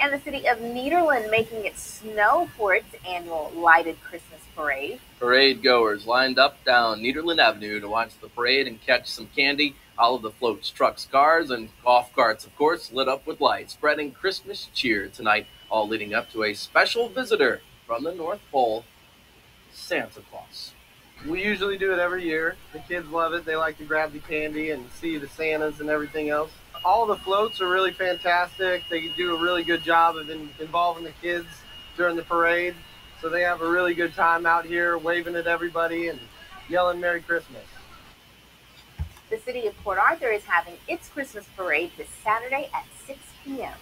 And the city of Nederland making it snow for its annual lighted Christmas parade. Parade goers lined up down Nederland Avenue to watch the parade and catch some candy. All of the floats, trucks, cars, and golf carts, of course, lit up with lights, spreading Christmas cheer tonight, all leading up to a special visitor from the North Pole, Santa Claus. We usually do it every year. The kids love it. They like to grab the candy and see the Santas and everything else. All the floats are really fantastic. They do a really good job of in, involving the kids during the parade. So they have a really good time out here waving at everybody and yelling Merry Christmas. The city of Port Arthur is having its Christmas parade this Saturday at 6 p.m.